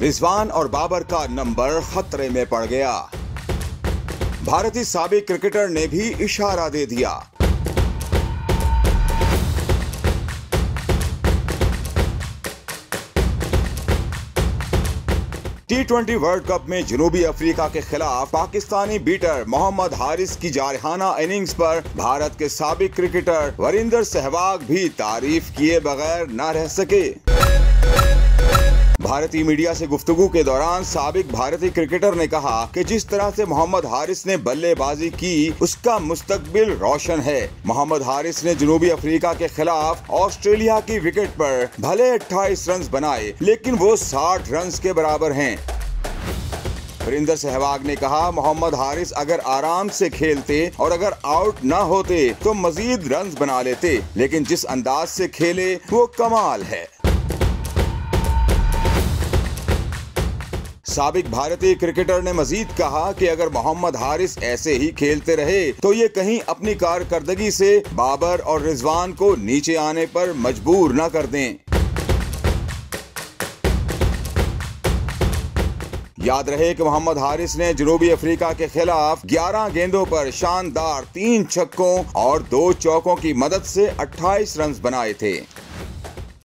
रिजवान और बाबर का नंबर खतरे में पड़ गया। भारतीय सबक क्रिकेटर ने भी इशारा दे दिया। टी ट्वेंटी वर्ल्ड कप में जनूबी अफ्रीका के खिलाफ पाकिस्तानी बीटर मोहम्मद हारिस की जारहाना इनिंग्स पर भारत के सबक क्रिकेटर वरिंदर सहवाग भी तारीफ़ किए बगैर न रह सके। भारतीय मीडिया से गुफ्तगू के दौरान सबक भारतीय क्रिकेटर ने कहा कि जिस तरह से मोहम्मद हारिस ने बल्लेबाजी की, उसका मुस्तकबिल रोशन है। मोहम्मद हारिस ने जनूबी अफ्रीका के खिलाफ ऑस्ट्रेलिया की विकेट पर भले 28 रन बनाए, लेकिन वो 60 रन के बराबर हैं। वरिंदर सहवाग ने कहा, मोहम्मद हारिस अगर आराम से खेलते और अगर आउट न होते तो मजीद रन बना लेते, लेकिन जिस अंदाज से खेले, वो कमाल है। सबक भारतीय क्रिकेटर ने मजीद कहा कि अगर मोहम्मद हारिस ऐसे ही खेलते रहे तो ये कहीं अपनी कारकर्दगी से बाबर और रिजवान को नीचे आने पर मजबूर न कर दें। याद रहे कि मोहम्मद हारिस ने जनूबी अफ्रीका के खिलाफ 11 गेंदों पर शानदार तीन छक्कों और दो चौकों की मदद से 28 रन बनाए थे।